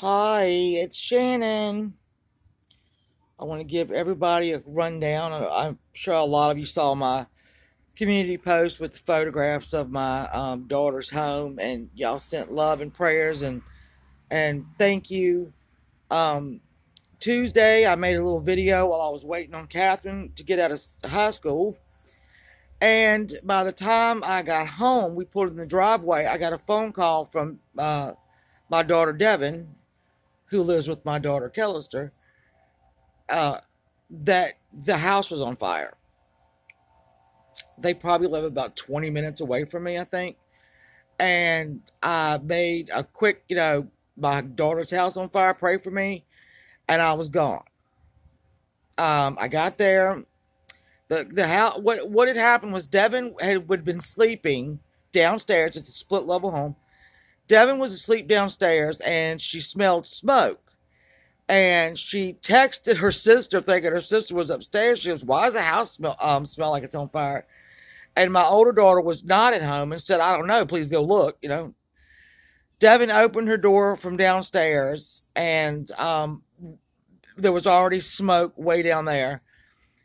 Hi, it's Shannon. I want to give everybody a rundown. I'm sure a lot of you saw my community post with photographs of my um, daughter's home, and y'all sent love and prayers and and thank you. Um, Tuesday, I made a little video while I was waiting on Catherine to get out of high school. And by the time I got home, we pulled in the driveway. I got a phone call from uh, my daughter Devin, who lives with my daughter Kellister, uh, that the house was on fire. They probably live about 20 minutes away from me, I think. And I made a quick, you know, my daughter's house on fire, pray for me, and I was gone. Um, I got there. The the house what what had happened was Devin had would been sleeping downstairs. It's a split level home. Devin was asleep downstairs and she smelled smoke. And she texted her sister, thinking her sister was upstairs. She goes, "Why does the house smell um smell like it's on fire?" And my older daughter was not at home and said, "I don't know. Please go look." You know. Devin opened her door from downstairs, and um, there was already smoke way down there.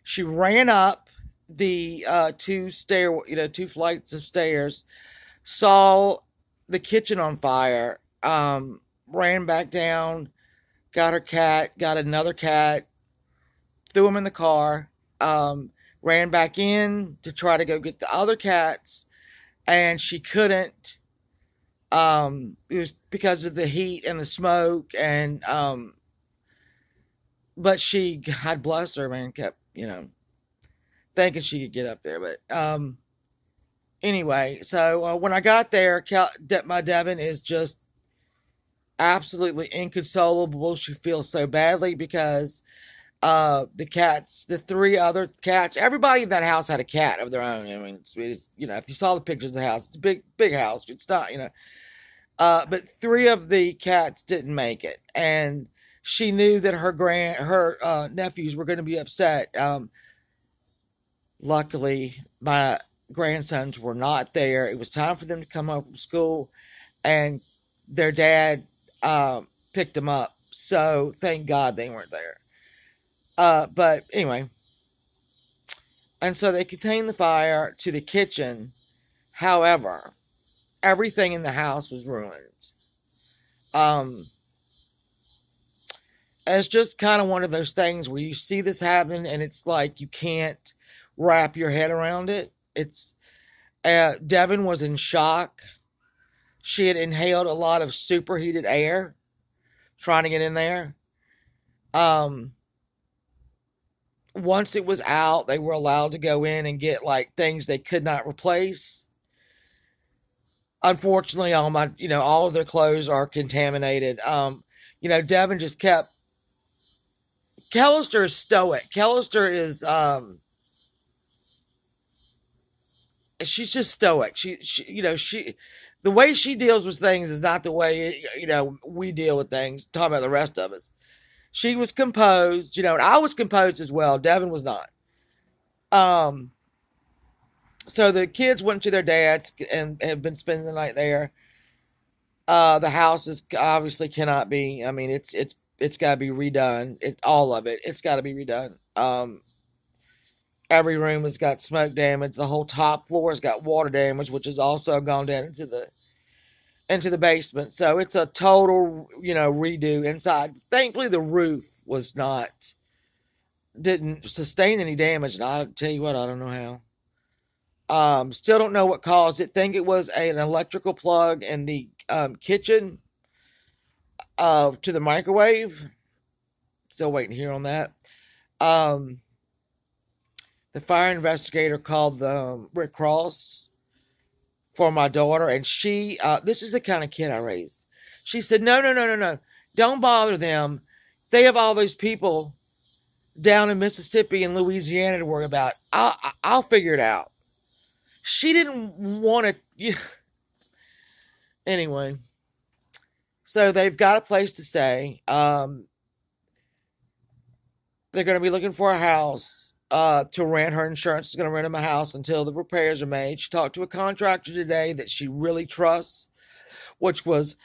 She ran up the uh, two stair, you know, two flights of stairs, saw the kitchen on fire, um, ran back down, got her cat, got another cat, threw him in the car, um, ran back in to try to go get the other cats, and she couldn't. Um, it was because of the heat and the smoke, and um, but she, God bless her, man, kept you know thinking she could get up there, but um anyway, so uh, when I got there, Cal- De- my Devin is just absolutely inconsolable. She feels so badly because uh, the cats, the three other cats, everybody in that house had a cat of their own. I mean, it's, it's, you know, if you saw the pictures of the house, it's a big, big house. It's not, you know, uh, but three of the cats didn't make it, and she knew that her grand, her uh, nephews were going to be upset. Um, luckily, my grandsons were not there. It was time for them to come home from school, and their dad uh, picked them up. So thank God they weren't there. Uh, but anyway, and so they contained the fire to the kitchen. However, everything in the house was ruined. Um, it's just kind of one of those things where you see this happen and it's like you can't wrap your head around it. It's uh, Devin was in shock. She had inhaled a lot of superheated air trying to get in there. Um, once it was out, they were allowed to go in and get like things they could not replace. Unfortunately, all my, you know, all of their clothes are contaminated. Um, you know, Devin just kept. Kellister is stoic. Kellister is um, she's just stoic. She, she, you know, she, the way she deals with things is not the way you know we deal with things. Talking about the rest of us, she was composed. You know, and I was composed as well. Devin was not. Um. So the kids went to their dad's and have been spending the night there. Uh, the house is obviously cannot be. I mean, it's it's it's got to be redone. It all of it. It's got to be redone. Um, every room has got smoke damage. The whole top floor has got water damage, which has also gone down into the into the basement. So it's a total, you know, redo inside. Thankfully, the roof was not didn't sustain any damage. And I tell you what, I don't know how. Um, still don't know what caused it. Think it was a, an electrical plug in the um, kitchen uh, to the microwave. Still waiting here on that. Um, the fire investigator called the um, Red Cross for my daughter, and she, uh, this is the kind of kid I raised. She said, No, no, no, no, no. Don't bother them. They have all those people down in Mississippi and Louisiana to worry about. I'll, I'll figure it out. She didn't want to. Anyway, so they've got a place to stay. Um, they're going to be looking for a house uh, to rent. Her insurance is going to rent him a house until the repairs are made. She talked to a contractor today that she really trusts, which was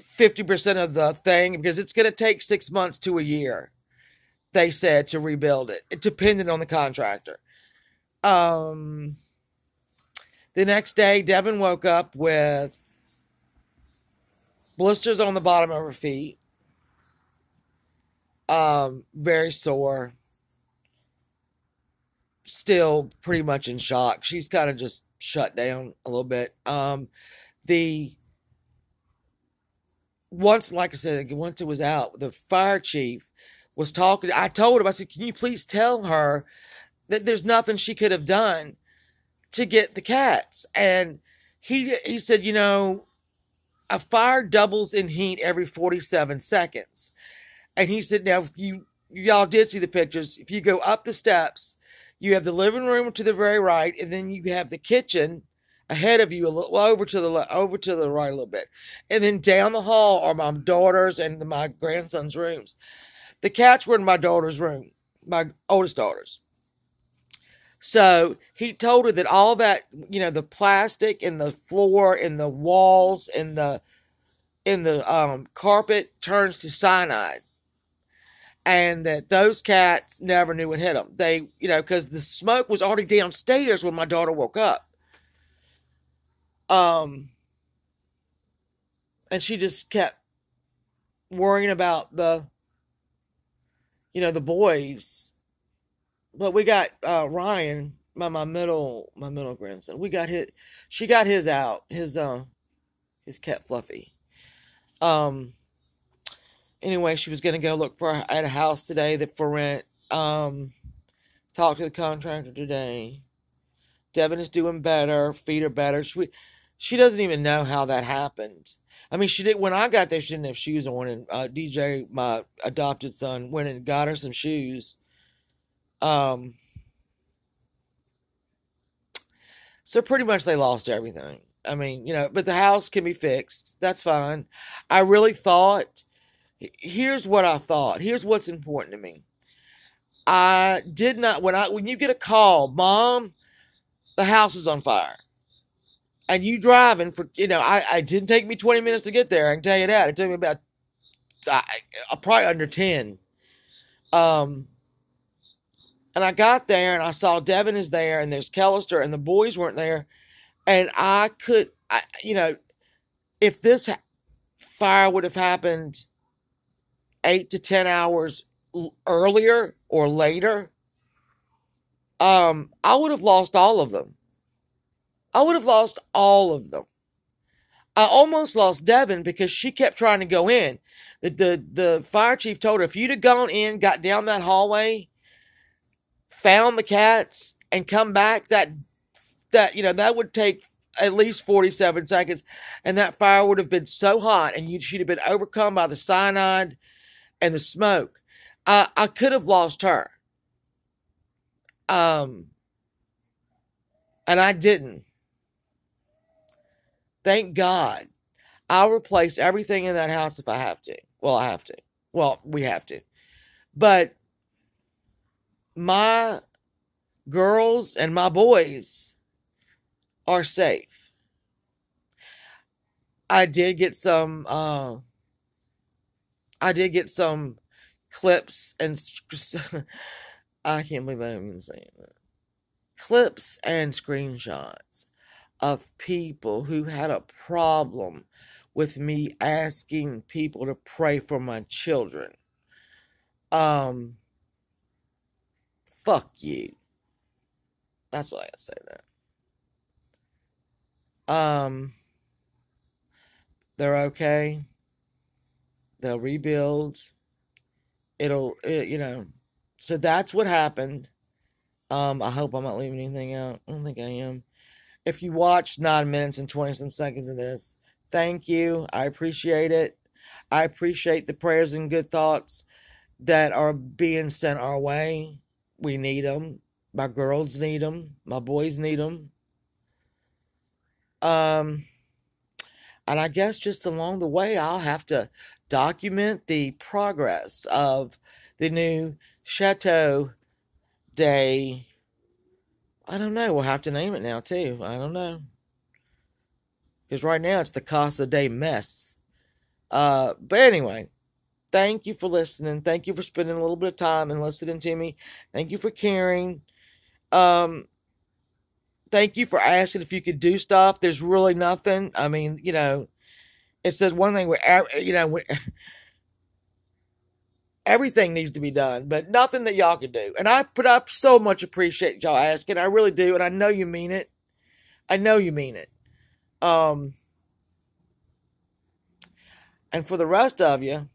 50% of the thing because it's going to take six months to a year, they said, to rebuild it. It depended on the contractor. Um, the next day, Devin woke up with blisters on the bottom of her feet, um, very sore, still pretty much in shock. She's kind of just shut down a little bit. Um, the once, like I said, once it was out, the fire chief was talking. I told him, I said, "Can you please tell her that there's nothing she could have done to get the cats?" And he he said, "You know, a fire doubles in heat every 47 seconds." And he said, "Now, if you y'all did see the pictures, if you go up the steps, you have the living room to the very right, and then you have the kitchen." ahead of you a little over to the over to the right a little bit. And then down the hall are my daughter's and my grandson's rooms. The couch were in my daughter's room my oldest daughter's. So he told her that all that you know the plastic in the floor in the walls in the in the um, carpet turns to cyanide and that those cats never knew what hit them they you know because the smoke was already downstairs when my daughter woke up um, and she just kept worrying about the, you know, the boys. But we got uh, Ryan, my my middle my middle grandson. We got his. She got his out. His uh, his cat Fluffy. Um. Anyway, she was gonna go look for at a house today that for rent. Um, talk to the contractor today. Devin is doing better. Feet are better. She, she doesn't even know how that happened. I mean, she did when I got there. She didn't have shoes on, and uh, DJ, my adopted son, went and got her some shoes. Um, so pretty much they lost everything. I mean, you know, but the house can be fixed. That's fine. I really thought. Here's what I thought. Here's what's important to me. I did not when I when you get a call, mom, the house is on fire and you driving for you know I, I didn't take me 20 minutes to get there i can tell you that it took me about uh, probably under 10 um and i got there and i saw devin is there and there's kellister and the boys weren't there and i could I, you know if this fire would have happened eight to ten hours earlier or later um i would have lost all of them I would have lost all of them. I almost lost Devin because she kept trying to go in. The, the, the fire chief told her if you'd have gone in, got down that hallway, found the cats, and come back, that that you know that would take at least 47 seconds and that fire would have been so hot and you, she'd have been overcome by the cyanide and the smoke uh, i could have lost her um and i didn't Thank God. I'll replace everything in that house if I have to. Well, I have to. Well, we have to. But my girls and my boys are safe. I did get some uh I did get some clips and I can't believe I'm even saying that. Clips and screenshots of people who had a problem with me asking people to pray for my children. Um, fuck you. That's what I say that. Um, they're okay. They'll rebuild. It'll, it, you know. So that's what happened. Um, I hope I'm not leaving anything out. I don't think I am. If you watched nine minutes and 20 some seconds of this, thank you. I appreciate it. I appreciate the prayers and good thoughts that are being sent our way. We need them. My girls need them. My boys need them. Um, and I guess just along the way, I'll have to document the progress of the new Chateau Day I don't know. We'll have to name it now, too. I don't know. Because right now it's the Casa de Mess. Uh, but anyway, thank you for listening. Thank you for spending a little bit of time and listening to me. Thank you for caring. Um, thank you for asking if you could do stuff. There's really nothing. I mean, you know, it says one thing where you know everything needs to be done, but nothing that y'all can do. And I put up so much appreciate y'all asking. I really do, and I know you mean it. I know you mean it. Um, and for the rest of you,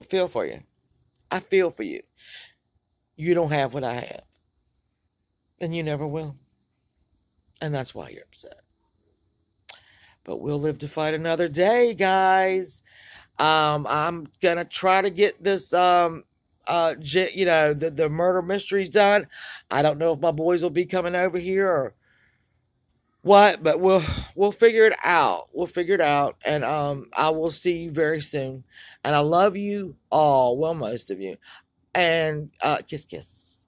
I feel for you. I feel for you. You don't have what I have. And you never will. And that's why you're upset. But we'll live to fight another day, guys. Um, I'm gonna try to get this um uh you know the the murder mysteries done. I don't know if my boys will be coming over here or what, but we'll we'll figure it out. We'll figure it out, and um, I will see you very soon. And I love you all. Well, most of you, and uh, kiss, kiss.